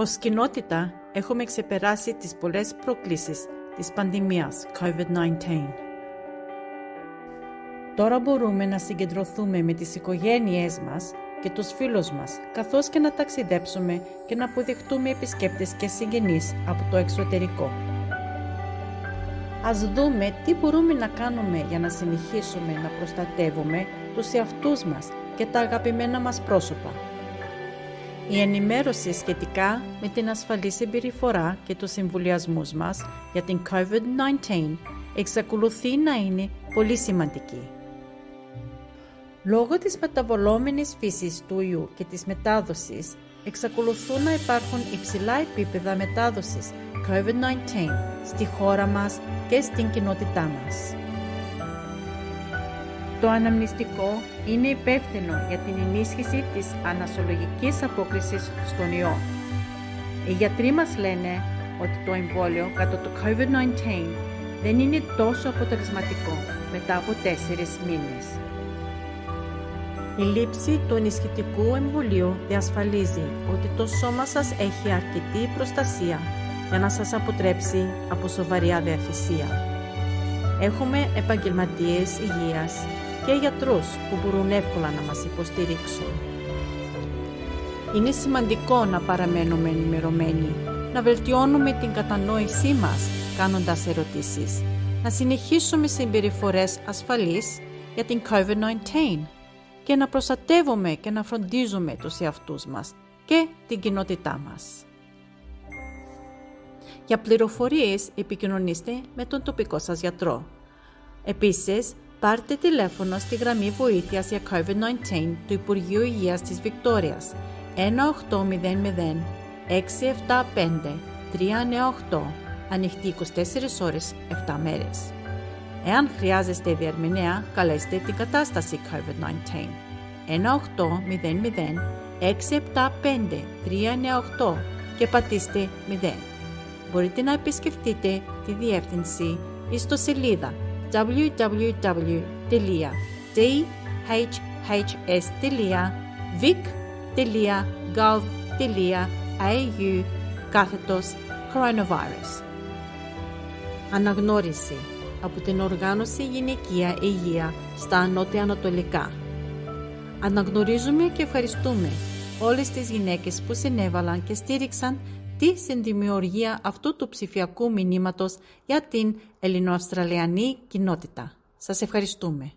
Ως κοινότητα έχουμε ξεπεράσει τις πολλές προκλήσεις της πανδημίας COVID-19. Τώρα μπορούμε να συγκεντρωθούμε με τις οικογένειές μας και τους φίλους μας, καθώς και να ταξιδέψουμε και να αποδεχτούμε επισκέπτες και συγγενείς από το εξωτερικό. Ας δούμε τι μπορούμε να κάνουμε για να συνεχίσουμε να προστατεύουμε τους εαυτούς μας και τα αγαπημένα μας πρόσωπα. Η ενημέρωση σχετικά με την ασφαλή συμπεριφορά και τους συμβουλιασμούς μας για την COVID-19 εξακολουθεί να είναι πολύ σημαντική. Λόγω της μεταβολόμενης φύσης του ιού και της μετάδοσης, εξακολουθούν να υπάρχουν υψηλά επίπεδα μετάδοσης COVID-19 στη χώρα μας και στην κοινότητά μας. Το αναμνηστικό είναι υπεύθυνο για την ενίσχυση της ανασολογικής απόκρισης στον ιό. Οι γιατροί μας λένε ότι το εμβόλιο κατά το COVID-19 δεν είναι τόσο αποτελεσματικό μετά από τέσσερις μήνες. Η λήψη του ενισχυτικού εμβολίου διασφαλίζει ότι το σώμα σας έχει αρκετή προστασία για να σας αποτρέψει από σοβαρή αδιαθυσία. Έχουμε επαγγελματίες υγείας και γιατρούς που μπορούν εύκολα να μας υποστηρίξουν. Είναι σημαντικό να παραμένουμε ενημερωμένοι, να βελτιώνουμε την κατανόησή μας κάνοντας ερωτήσεις, να συνεχίσουμε συμπεριφορές ασφαλείς για την COVID-19 και να προστατεύουμε και να φροντίζουμε τους εαυτούς μας και την κοινότητά μας. Για πληροφορίες επικοινωνήστε με τον τοπικό σας γιατρό. Επίσης, πάρτε τηλέφωνο στη γραμμή βοήθειας για COVID-19 του Υπουργείου Υγείας της Βικτόριας 1800 675 398 ανοιχτή 24 ώρες 7 μέρες. Εάν χρειάζεστε διαρμηνέα, καλέστε την κατάσταση COVID-19 1800 675 398 και πατήστε 0. Μπορείτε να επισκεφτείτε τη διεύθυνση στο σελίδα www.dhhs.vic.gov.au κάθετος coronavirus. Αναγνώριση από την Οργάνωση Γυναικεία Υγεία στα Νότια-Ανατολικά. Αναγνωρίζουμε και ευχαριστούμε όλες τις γυναίκες που συνέβαλαν και στήριξαν τη συνδημιουργία αυτού του ψηφιακού μηνύματος για την ελληνοαυστραλιανή κοινότητα. Σας ευχαριστούμε.